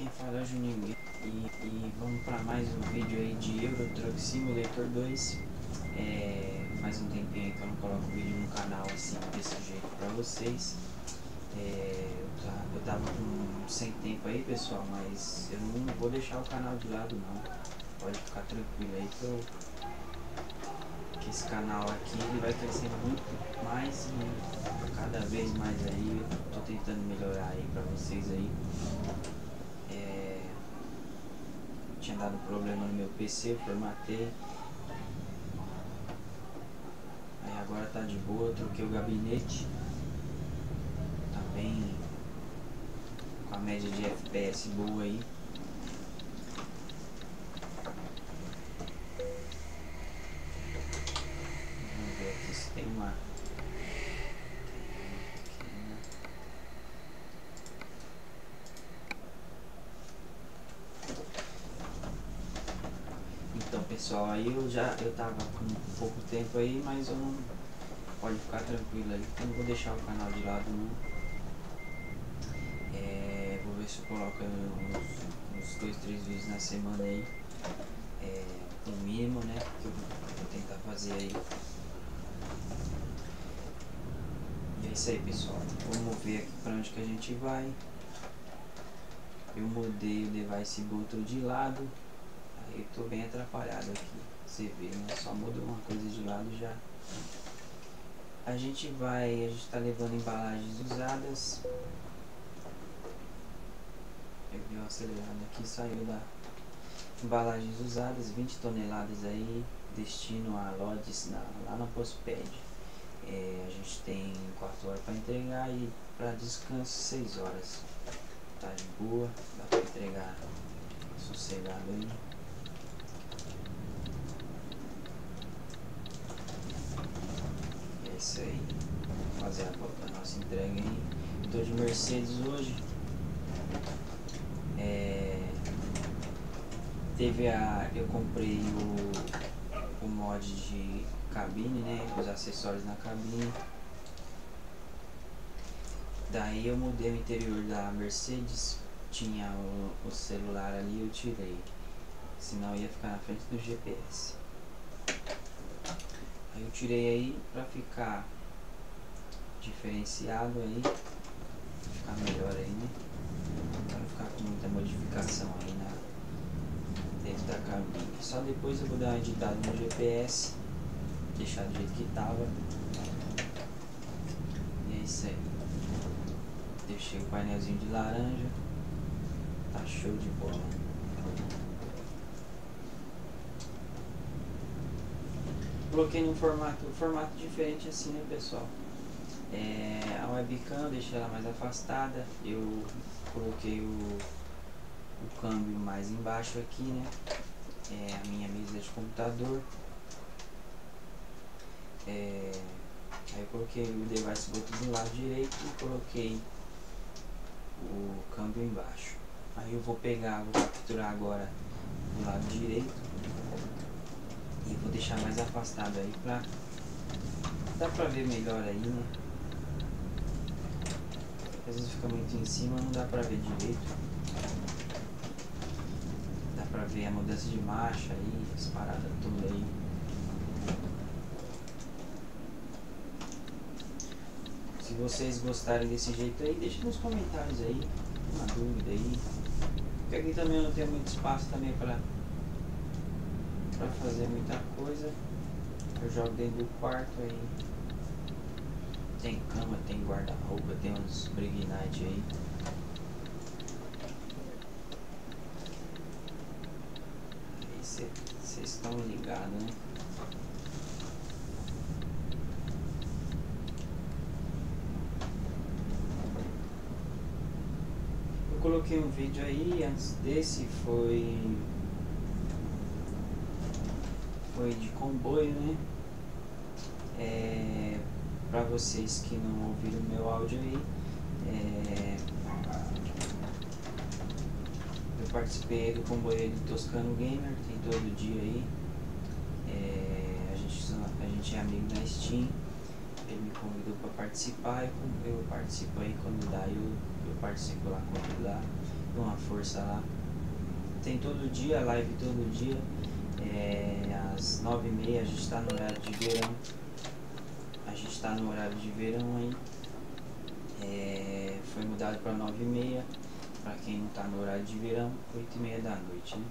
quem fala é o Juninho. E, e vamos para mais um vídeo aí de Euro Truck Simulator 2 é, Mais um tempinho aí que eu não coloco vídeo no canal assim, desse jeito para vocês. É, eu, tava com sem tempo aí pessoal, mas eu não vou deixar o canal de lado não. Pode ficar tranquilo aí que eu que esse canal aqui ele vai crescendo muito mais e cada vez mais aí eu tô tentando melhorar aí pra vocês aí tinha dado problema no meu PC, formatei aí agora tá de boa, troquei o gabinete. Tá bem com a média de FPS boa aí tem uma Pessoal, aí eu já eu tava com pouco tempo aí, mas eu não pode ficar tranquilo aí, eu não vou deixar o canal de lado não. É, vou ver se eu coloco uns, uns dois, três vídeos na semana aí. É, o mínimo, né? Que eu vou tentar fazer aí. E é isso aí pessoal, vamos ver aqui para onde que a gente vai. Eu mudei o device button de lado, eu tô bem atrapalhado aqui, você vê, né? só muda uma coisa de lado já. A gente vai, a gente tá levando embalagens usadas. Eu vi uma acelerada aqui, saiu da embalagens usadas, 20 toneladas aí, destino a Lodges lá na Postped. É, a gente tem 4 horas para entregar e para descanso 6 horas. Tá de boa, dá para entregar sossegado aí. É isso aí. Vamos fazer a, a nossa entrega aí. Tô de Mercedes hoje. É, teve a. Eu comprei o, o mod de cabine, né? Os acessórios na cabine. Daí eu mudei o interior da Mercedes, tinha o, o celular ali, eu tirei. Senão ia ficar na frente do GPS. Eu tirei aí pra ficar diferenciado aí. Ficar melhor aí, né? Pra não ficar com muita modificação aí na, dentro da cabine. Só depois eu vou dar uma editada no GPS deixar do jeito que tava. E é isso aí. Deixei o painelzinho de laranja. Tá show de bola. Coloquei num formato, um formato diferente assim, né pessoal? É, a webcam deixei ela mais afastada. Eu coloquei o, o câmbio mais embaixo aqui, né? É a minha mesa de computador. É, aí eu coloquei o device botão do lado direito e coloquei o câmbio embaixo. Aí eu vou pegar, vou capturar agora do lado direito deixar mais afastado aí pra dá pra ver melhor aí, né? Às vezes fica muito em cima, não dá pra ver direito. Dá pra ver a mudança de marcha aí, as paradas tudo aí. Se vocês gostarem desse jeito aí, deixa nos comentários aí, uma dúvida aí. Porque aqui também eu não tenho muito espaço também para para fazer muita coisa. Eu jogo dentro do quarto aí. Tem cama, tem guarda-roupa, tem uns brignite aí. Vocês estão ligados, né? coloquei um vídeo aí, antes desse foi foi de comboio, né? É, para vocês que não ouviram meu áudio aí, é, eu participei do comboio do Toscano Gamer, tem todo dia aí. É, a, gente, a gente é amigo na Steam, ele me convidou para participar, eu, eu participo aí quando dá, eu eu participo lá quando dá. dou uma força lá. Tem todo dia, live todo dia. É, às nove e meia a gente está no horário de verão. A gente está no horário de verão aí. É, foi mudado para nove e meia. Para quem não está no horário de verão, oito e meia da noite, né?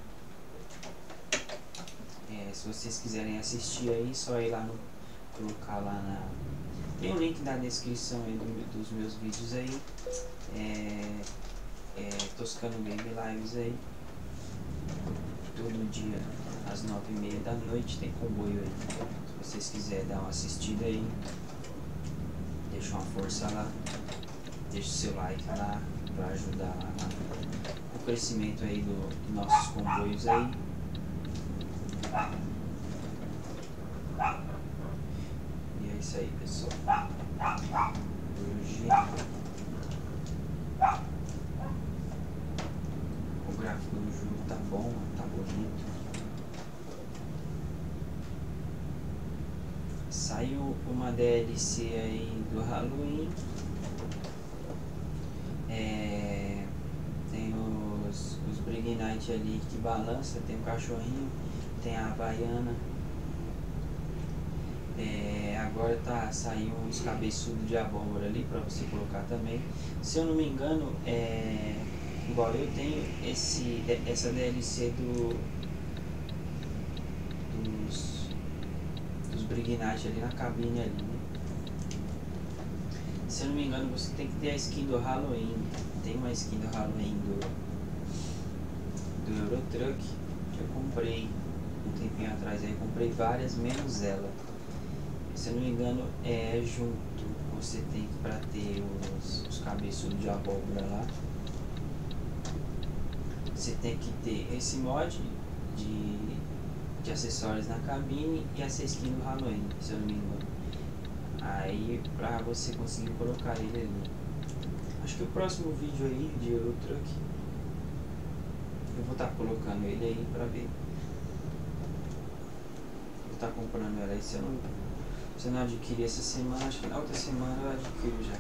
É, se vocês quiserem assistir aí, só ir lá no. colocar lá na. Tem o um link na descrição aí do, dos meus vídeos aí. É, é, Toscano Game Lives aí. Todo dia às nove e meia da noite tem comboio aí. Se vocês quiserem dar uma assistida aí, deixa uma força lá. Deixa o seu like lá para ajudar lá, o crescimento aí do, dos nossos comboios aí. E é isso aí, pessoal. Hoje o gráfico do jogo tá bom, tá bonito. Saiu uma DLC aí do Halloween. É, tem os, os Brig Night ali que balança, tem o cachorrinho tem a Havaiana. É, agora tá saindo uns cabeçudos de abóbora ali para você colocar também. Se eu não me engano, é, igual eu tenho esse, essa DLC do dos, dos Brignite ali na cabine ali? Se eu não me engano, você tem que ter a skin do Halloween. Tem uma skin do Halloween do, do Eurotruck que eu comprei um tempinho atrás aí, comprei várias, menos ela. Se eu não me engano, é junto. Você tem que para ter os, os cabeçudos de abóbora lá. Você tem que ter esse mod de, de acessórios na cabine e essa skin do Halloween, se eu não me engano. Aí pra você conseguir colocar ele ali. Acho que o próximo vídeo aí de Eurotruck eu vou estar tá colocando ele aí pra ver tá comprando ela aí, se eu não, se eu não adquirir essa semana, acho que na outra semana eu adquiro já.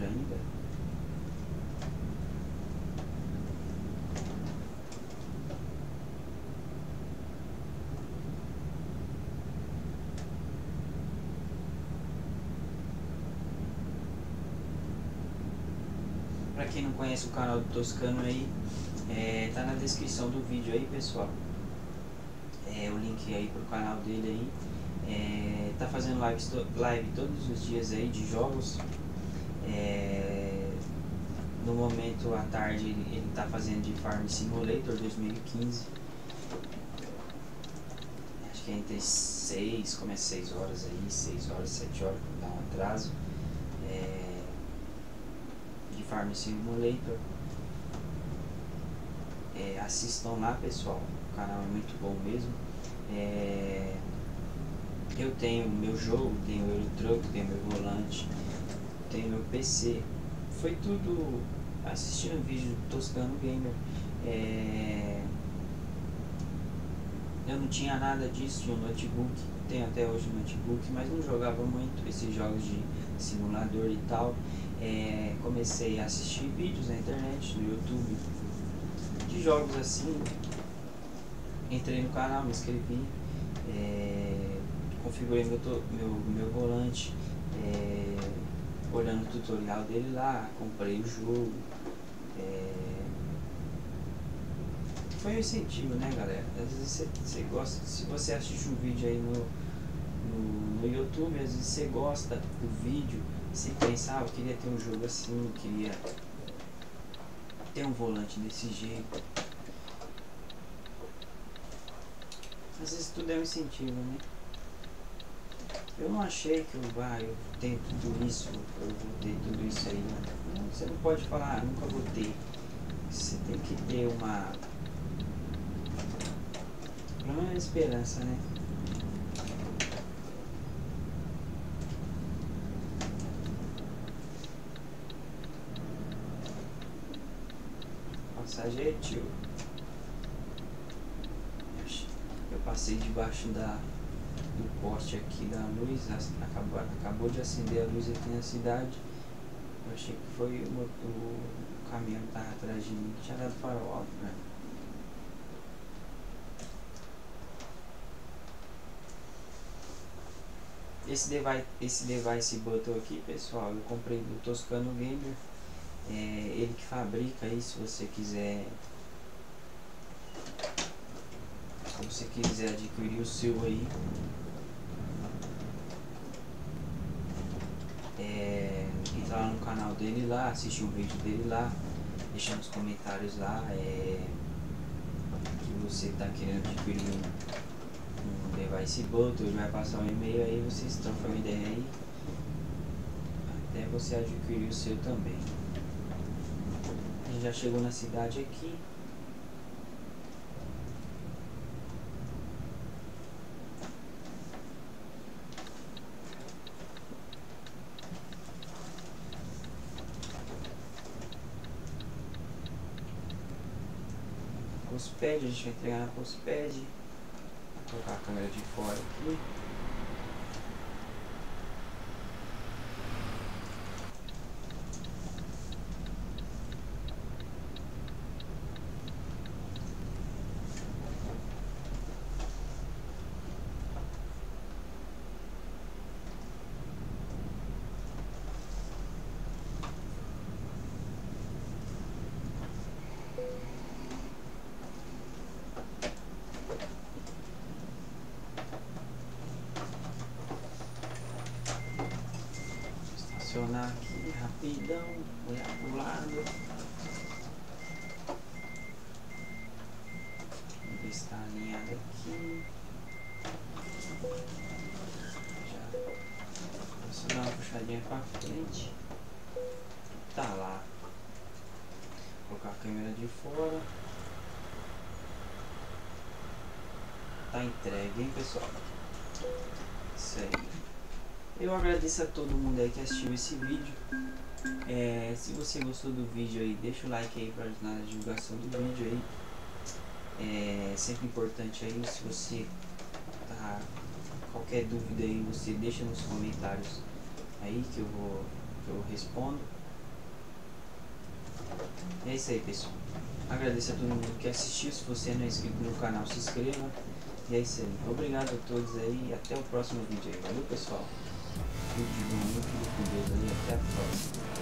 Ainda. Pra quem não conhece o canal do Toscano aí, é, tá na descrição do vídeo aí, pessoal. É, o link aí pro canal dele aí. É, tá fazendo live, live todos os dias aí de jogos. É, no momento, à tarde, ele está fazendo de Farm Simulator 2015. Acho que é entre 6, começa 6 horas aí, 6 horas, 7 horas, dá um atraso. É, de Farm Simulator. É, assistam lá, pessoal. O canal é muito bom mesmo. É, eu tenho meu jogo, tenho o Eurotruck, tenho meu volante tem meu PC. Foi tudo assistindo vídeo do Toscano Gamer. É... Eu não tinha nada disso, tinha um notebook, tenho até hoje um notebook, mas não jogava muito esses jogos de simulador e tal. É... Comecei a assistir vídeos na internet, no YouTube, de jogos assim. Entrei no canal, me inscrevi, é... configurei meu, meu, meu volante. É olhando o tutorial dele lá, comprei o jogo. É... foi um incentivo, né, galera? Às vezes você, você gosta, se você assiste um vídeo aí no, no, no YouTube, às vezes você gosta do vídeo, você pensa, ah, eu queria ter um jogo assim, eu queria ter um volante desse jeito. Às vezes tudo é um incentivo, né? Eu não achei que eu, ah, eu tenho tudo isso, eu vou ter tudo isso aí. Você não pode falar, ah, nunca vou ter. Você tem que ter uma. Menos esperança, né? Passagem é tio. Eu passei debaixo da do poste aqui da luz, acabou, acabou de acender a luz aqui na cidade. Eu achei que foi o, o caminhão que estava atrás de mim que tinha dado farol né? Esse device, esse device button aqui, pessoal, eu comprei do Toscano Gamer. É ele que fabrica aí, se você quiser se você quiser adquirir o seu aí é, entrar lá no canal dele lá, assistir um vídeo dele lá, deixar nos comentários lá é, que você está querendo adquirir um, um device boot, ele vai passar um e-mail aí, vocês trocam uma ideia aí, até você adquirir o seu também. A gente já chegou na cidade aqui. Postpad, a gente vai entregar na Postpad. Vou colocar a câmera de fora aqui. Rapidão, olhar pro lado. Vamos ver se está alinhado aqui. Já. Só dar uma puxadinha pra frente. Tá lá. Vou colocar a câmera de fora. Tá entregue, hein pessoal? Isso aí. Eu agradeço a todo mundo aí que assistiu esse vídeo. É, se você gostou do vídeo aí, deixa o like aí para ajudar na divulgação do vídeo aí. É sempre importante aí, se você tá qualquer dúvida aí, você deixa nos comentários aí que eu vou que eu respondo. É isso aí, pessoal. Agradeço a todo mundo que assistiu. Se você não é inscrito no canal, se inscreva. E é isso aí. Obrigado a todos aí e até o próximo vídeo aí. Valeu, pessoal. Tudo de bom, muito com Deus aí. Até a próxima.